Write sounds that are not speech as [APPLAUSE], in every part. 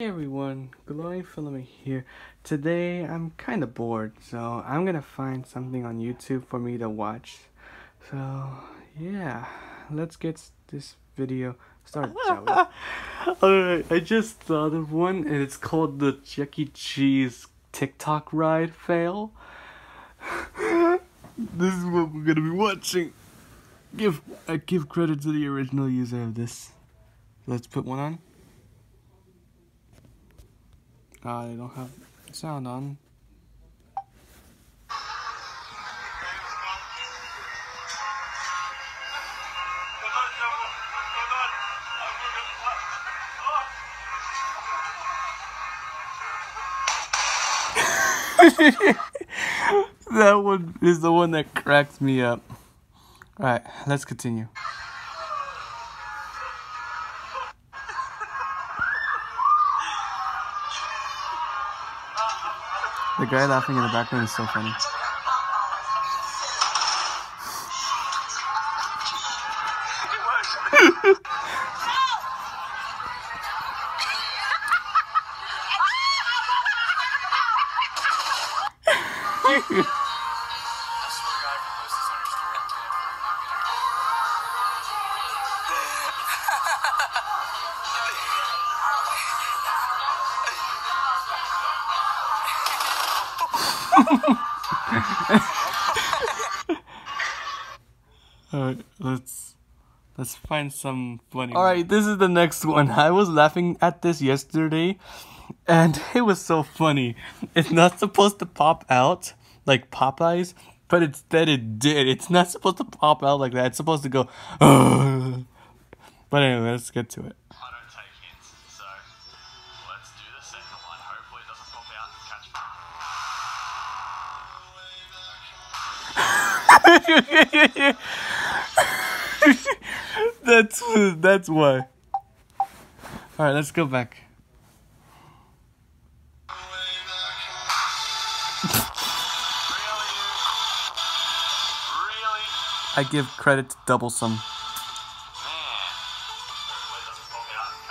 Hey everyone, Glory Filament here. Today I'm kind of bored, so I'm gonna find something on YouTube for me to watch. So yeah, let's get this video started? [LAUGHS] Alright, I just thought of one, and it's called the Chuck. Cheese TikTok ride fail. [LAUGHS] this is what we're gonna be watching. Give I give credit to the original user of this. Let's put one on. Uh, they don't have sound on. [LAUGHS] that one is the one that cracks me up. Alright, let's continue. The guy laughing in the background is so funny. Alright, let's let's find some funny. Alright, this is the next one. I was laughing at this yesterday and [LAUGHS] it was so funny. It's not supposed to pop out like Popeyes, but instead it did. It's not supposed to pop out like that. It's supposed to go Ugh. [SIGHS] But anyway, let's get to it. [LAUGHS] that's that's why. All right, let's go back. I give credit to Double Some. Man. Hopefully it doesn't pop out and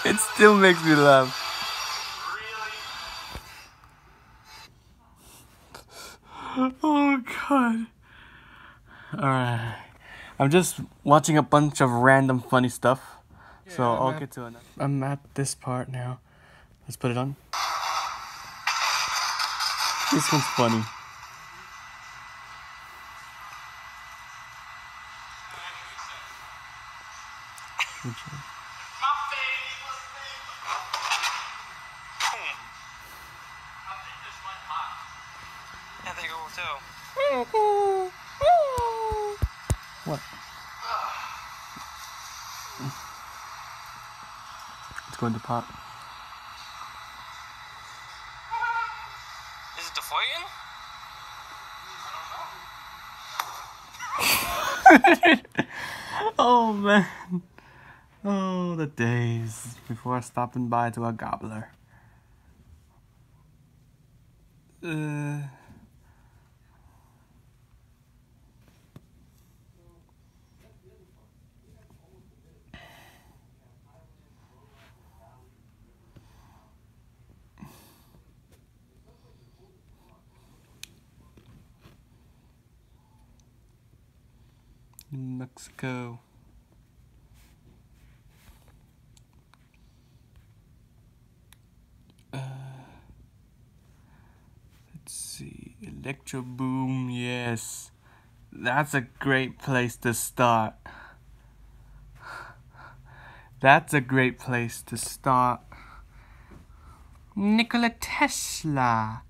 catch It still makes me laugh. Oh god. Alright. I'm just watching a bunch of random funny stuff. so I'm I'll at- get to it. I'm at this part now. Let's put it on. This one's funny. I going to pop. Is it the deflating? [LAUGHS] Oh man. Oh, the days before stopping by to a gobbler. Uh, New Mexico. Uh, let's see. ElectroBOOM, yes. That's a great place to start. That's a great place to start. Nikola Tesla.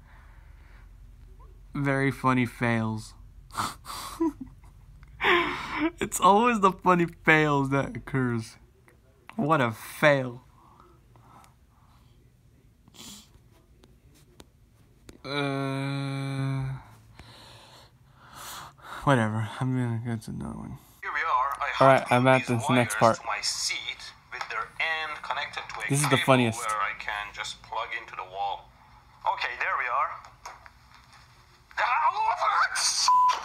Very funny fails. [LAUGHS] [LAUGHS] it's always the funny fails that occurs. What a fail. Uh, whatever. I'm gonna go to another one. Here we are. I All right, I'm at this next part. My seat with their end connected to a This is the funniest. Where I can just plug into the wall. Okay, there we are.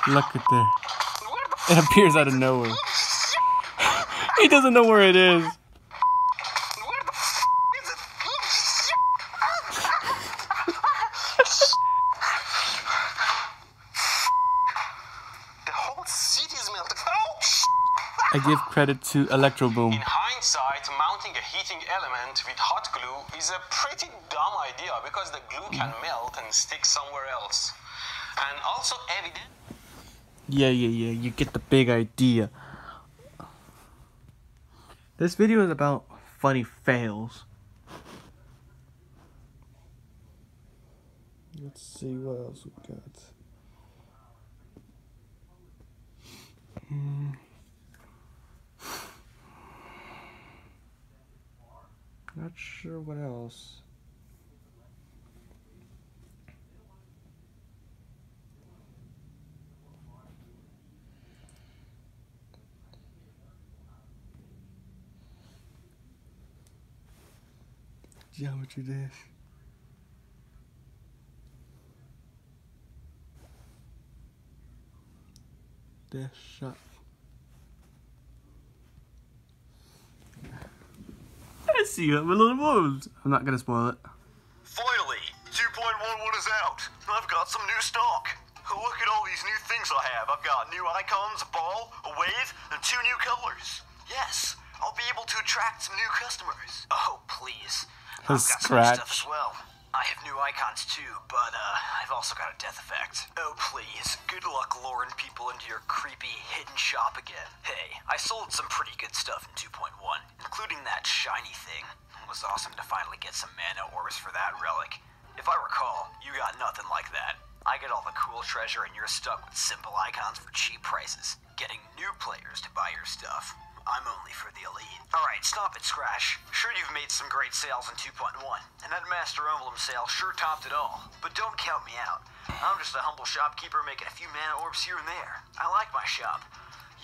Look at there. It appears out of nowhere. he doesn't know where it is. I give credit to ElectroBOOM. In hindsight, mounting a heating element with hot glue is a pretty dumb idea because the glue can melt and stick somewhere else. And also evident. Yeah, yeah, yeah. You get the big idea. This video is about funny fails. Let's see what else we got. Hmm. Not sure what else. Geometry Dash. Dash shot. I see you have a little wolves. I'm not gonna spoil it. Finally, 2.11 is out. I've got some new stock. Look at all these new things I have. I've got new icons, a ball, a wave, and two new colors. Yes, I'll be able to attract some new customers. Oh, please. I've got some scratch. stuff as well. I have new icons too, but uh, I've also got a death effect. Oh, please. Good luck luring people into your creepy hidden shop again. Hey, I sold some pretty good stuff in 2.1, including that shiny thing. It was awesome to finally get some mana orbs for that relic. If I recall, you got nothing like that. I get all the cool treasure and you're stuck with simple icons for cheap prices, getting new players to buy your stuff. I'm only for the elite. Alright, stop it, Scratch. Sure, you've made some great sales in 2.1, and that Master Emblem sale sure topped it all. But don't count me out. I'm just a humble shopkeeper making a few mana orbs here and there. I like my shop.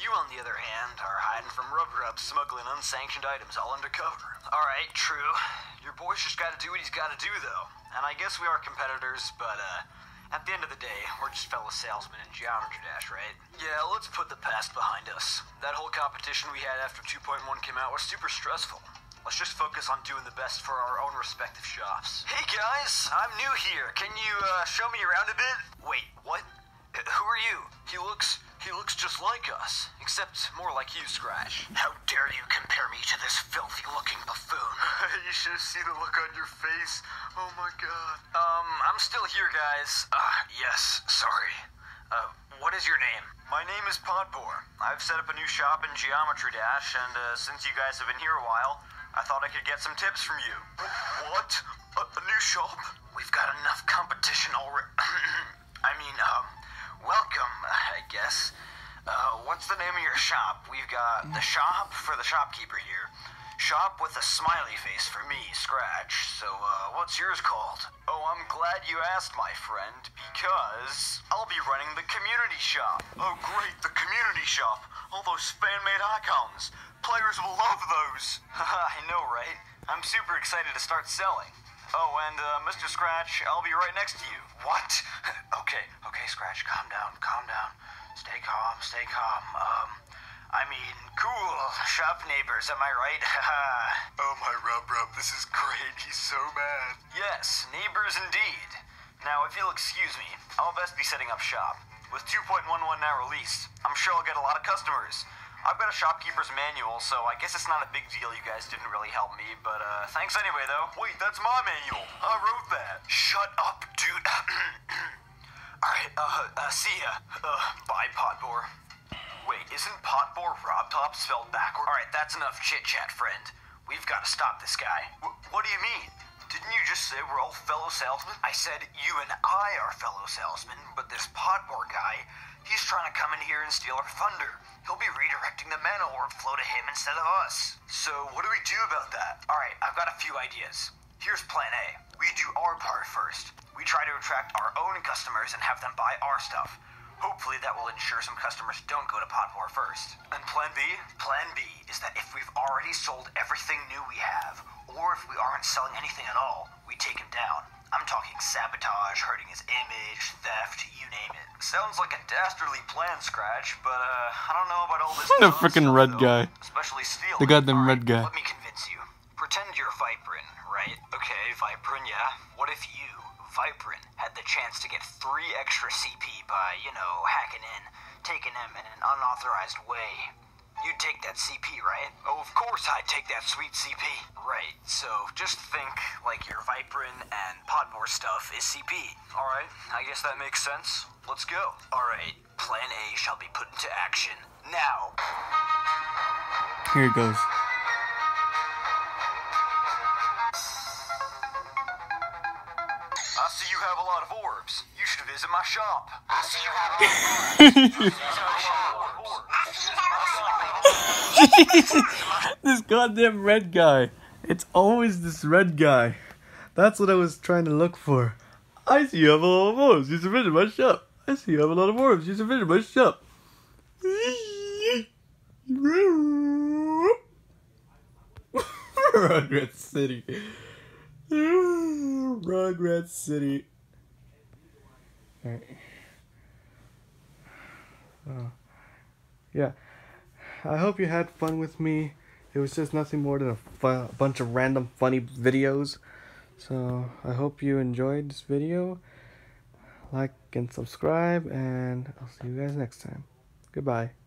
You, on the other hand, are hiding from Rub Grub, smuggling unsanctioned items all undercover. Alright, true. Your boy's just gotta do what he's gotta do, though. And I guess we are competitors, but, uh, at the end of the day, we're just fellow salesmen in Geometry Dash, right? Yeah, let's put the past behind us. That whole competition we had after 2.1 came out was super stressful. Let's just focus on doing the best for our own respective shops. Hey guys, I'm new here. Can you uh, show me around a bit? Wait, what? Uh, Who are you? He looks he looks just like us, except more like you, Scratch. How dare you compare me to this filthy looking buffoon? [LAUGHS] you should have seen the look on your face. Oh my god. Um, I'm still here, guys. Ah, yes, sorry. Uh, what is your name? My name is Potbor. I've set up a new shop in Geometry Dash, and uh, since you guys have been here a while, I thought I could get some tips from you. What? A, a new shop? We've got enough competition already. [CLEARS THROAT] I mean, um, welcome, I guess. Uh, what's the name of your shop? We've got the shop for the shopkeeper here. Shop with a smiley face for me, Scratch. So, uh, what's yours called? Oh, I'm glad you asked, my friend, because I'll be running the community shop. Oh, great, the community shop. All those fan-made icons. Players will love those. [LAUGHS] I know, right? I'm super excited to start selling. Oh, and uh, Mr. Scratch, I'll be right next to you. What? [LAUGHS] okay, okay, Scratch, calm down, calm down. Stay calm, stay calm. Um, I mean, cool. Shop neighbors, am I right? [LAUGHS] oh, my Rub Rub, this is great. He's so mad. Yes, neighbors indeed. Now, if you'll excuse me, I'll best be setting up shop. With 2.11 now released, I'm sure I'll get a lot of customers. I've got a shopkeeper's manual, so I guess it's not a big deal you guys didn't really help me, but uh, thanks anyway, though. Wait, that's my manual. I wrote that. Shut up, dude. [CLEARS THROAT] Alright, uh, uh, see ya. Uh, bye, Potbor. Wait, isn't Potbor RobTop spelled backward? Alright, that's enough chit chat, friend. We've got to stop this guy. Wh- what do you mean? Didn't you just say we're all fellow salesmen? I said you and I are fellow salesmen, but this Potbor guy, he's trying to come in here and steal our thunder. He'll be redirecting the mana orb flow to him instead of us. So, what do we do about that? Alright, I've got a few ideas. Here's plan A. We do our part first. We try to attract our own customers and have them buy our stuff. Hopefully that will ensure some customers don't go to Potbor first. And plan B? Plan B is that if we've already sold everything new we have, or if we aren't selling anything at all, we take him down. I'm talking sabotage, hurting his image, theft, you name it. Sounds like a dastardly plan, Scratch, but uh, I don't know about all this. [LAUGHS] The stuff, red though. guy. Especially steel. The goddamn red guy. Let me convince you. Pretend you're Viprin, right? Okay, Viprin, yeah. What if you, Viprin, had the chance to get three extra CP by, you know, hacking in, taking him in an unauthorized way? You'd take that CP, right? Oh, of course I'd take that sweet CP. Right, so just think like your Viprin and Potbor stuff is CP. Alright, I guess that makes sense. Let's go. Alright, Plan A shall be put into action now. Here it goes. I see you have a lot of orbs. You should visit my shop. I see you have a lot of orbs. [LAUGHS] [LAUGHS] this goddamn red guy. It's always this red guy. That's what I was trying to look for. I see you have a lot of orbs. You visit my shop. I see you have a lot of orbs. You visit my shop. [LAUGHS] Rugrats City. [LAUGHS] Rugrats City. Alright. Oh. Uh, yeah. I hope you had fun with me. It was just nothing more than a bunch of random funny videos. So I hope you enjoyed this video. Like and subscribe, and I'll see you guys next time. Goodbye.